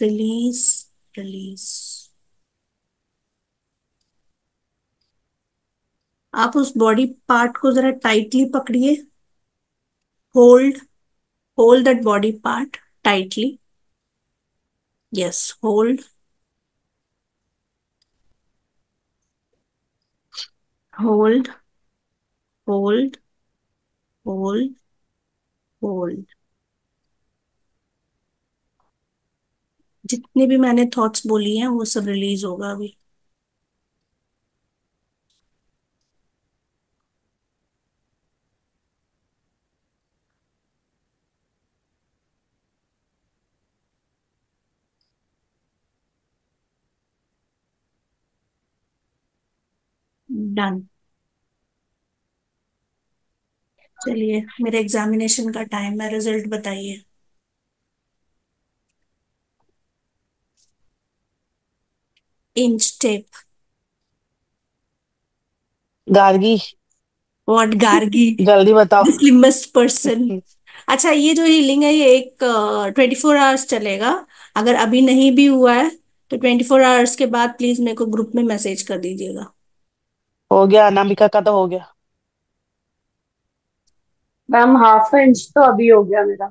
Release release आप उस body part को जरा टाइटली पकड़िए. Hold hold that body part tightly yes hold hold hold hold hold जितने भी मैंने थॉट्स बोली हैं, वो सब रिलीज़ होगा अभी। डन चलिए, मेरे एग्जामिनेशन का टाइम है रिज़ल्ट बताइए। Inch tape Gargi. What Gargi? जल्दी बताओ। द स्लिमेस्ट पर्सन अच्छा ये जो हीलिंग है ये एक ट्वेंटी फोर आवर्स चलेगा। अगर अभी नहीं भी हुआ है तो ट्वेंटी फोर आवर्स के बाद प्लीज़ मेरे को ग्रुप में मैसेज कर दीजिएगा। हो गया अनामिका का तो हो गया। मैम हाफ़ इंच तो अभी हो गया मेरा।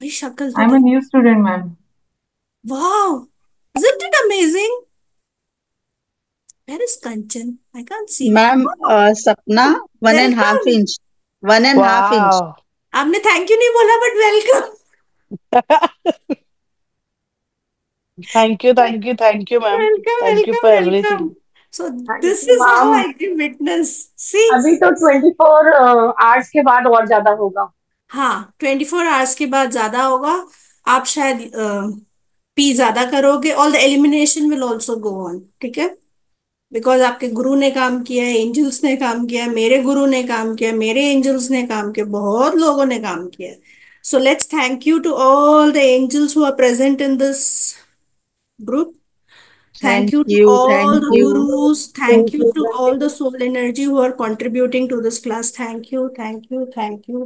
भाई शक्ल I am a new student ma'am wow isn't it amazing? Where is kanchan? I can't see. Ma'am uh, Sapna one and half Welcome. Inch one and half inch वाह आपने thank you नहीं बोला but welcome thank you thank you thank you ma'am welcome thank you welcome for everything welcome so Thank this you, is how ma'am. i can witness. See? अभी तो twenty four hours के बाद और ज़्यादा होगा। हाँ ट्वेंटी फोर आवर्स के बाद ज़्यादा होगा आप शायद पी ज़्यादा करोगे all the elimination will also go on ठीक है बिकॉज़ आपके गुरु ने काम किया है एंजल्स ने काम किया है मेरे गुरु ने काम किया है मेरे एंजल्स ने काम किया बहुत लोगों ने काम किया है so let's thank you to all the angels who are present in this group Thank Thank you to you, all thank the you. gurus. Thank you to all the soul energy who are contributing to this class. Thank you, thank you, thank you.